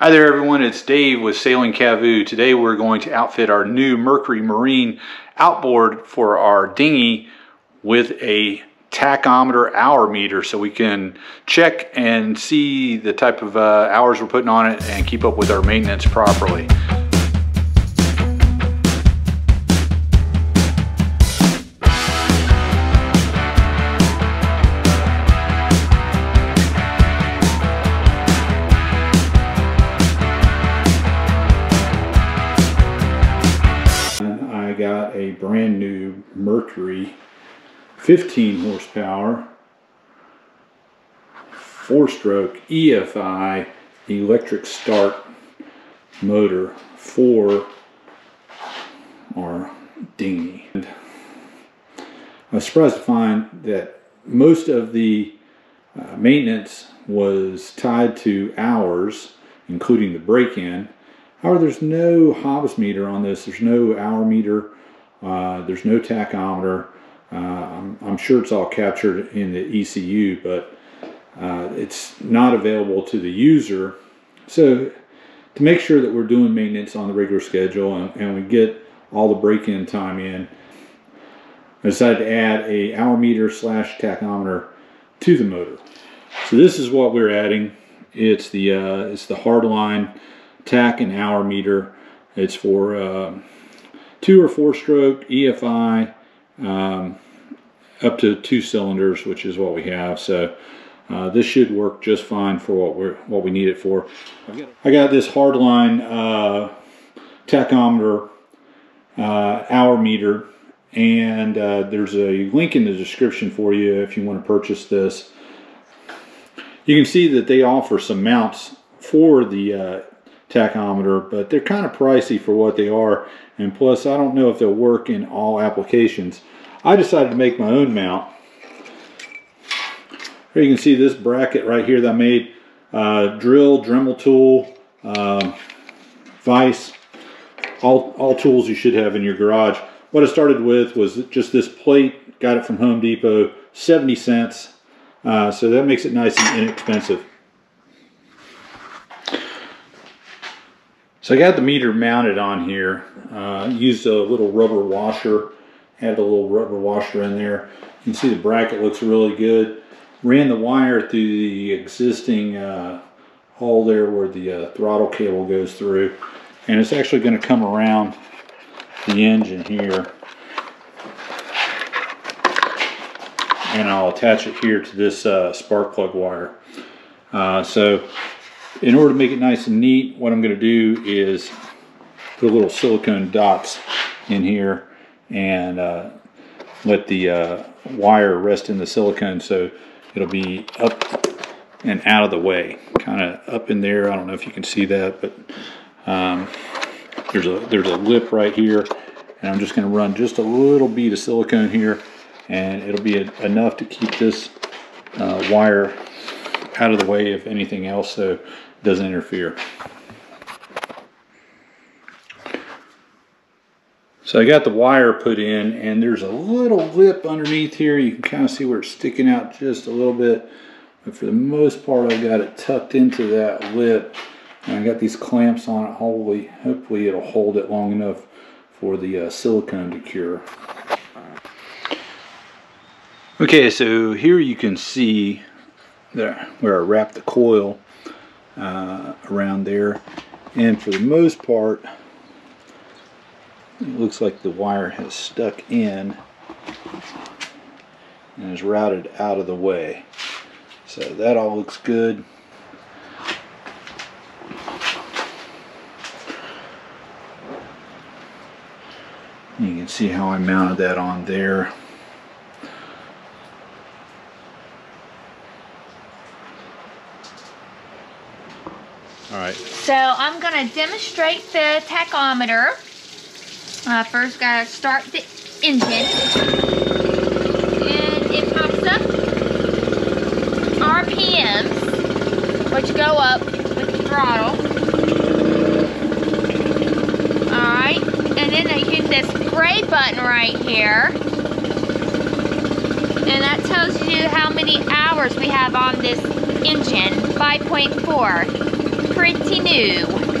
Hi there everyone, it's Dave with Sailing Cavu. Today we're going to outfit our new Mercury Marine outboard for our dinghy with a tachometer hour meter so we can check and see the type of uh, hours we're putting on it and keep up with our maintenance properly. Got a brand new Mercury 15 horsepower four stroke EFI electric start motor for our dinghy. And I was surprised to find that most of the uh, maintenance was tied to hours, including the break-in, However, there's no Hobbs meter on this. There's no hour meter. Uh, there's no tachometer. Uh, I'm, I'm, sure it's all captured in the ECU, but uh, it's not available to the user. So to make sure that we're doing maintenance on the regular schedule and, and we get all the break-in time in, I decided to add a hour meter slash tachometer to the motor. So this is what we're adding. It's the uh, it's the hardline tach and hour meter. It's for uh, two or four stroke EFI um, up to two cylinders, which is what we have. So uh, this should work just fine for what we're what we need it for. I got this hardline uh, tachometer uh, hour meter, and uh, there's a link in the description for you if you want to purchase this. You can see that they offer some mounts for the uh, tachometer, but they're kind of pricey for what they are. And plus, I don't know if they'll work in all applications. I decided to make my own mount. Here you can see this bracket right here that I made. Uh, drill, Dremel tool, uh, vise, all, all tools you should have in your garage. What I started with was just this plate, got it from Home Depot, 70 cents. Uh, so that makes it nice and inexpensive. So I got the meter mounted on here. Uh, used a little rubber washer. Had a little rubber washer in there. You can see the bracket looks really good. Ran the wire through the existing uh, hole there where the uh, throttle cable goes through. And it's actually going to come around the engine here. And I'll attach it here to this uh, spark plug wire. Uh, so in order to make it nice and neat, what I'm going to do is put a little silicone dots in here and uh, let the uh, wire rest in the silicone so it'll be up and out of the way. Kind of up in there. I don't know if you can see that, but um, there's a there's a lip right here, and I'm just going to run just a little bead of silicone here, and it'll be a, enough to keep this uh, wire out of the way if anything else so doesn't interfere. So I got the wire put in and there's a little lip underneath here. You can kind of see where it's sticking out just a little bit. But for the most part, I got it tucked into that lip. And I got these clamps on it. Hopefully, hopefully it'll hold it long enough for the uh, silicone to cure. Okay, so here you can see there where I wrapped the coil uh, around there. And for the most part it looks like the wire has stuck in and is routed out of the way. So that all looks good. You can see how I mounted that on there All right. So I'm going to demonstrate the tachometer. Uh, first, got to start the engine. And it pops up RPMs, which go up with the throttle. Alright, and then I hit this gray button right here. And that tells you how many hours we have on this engine, 5.4. pretty new.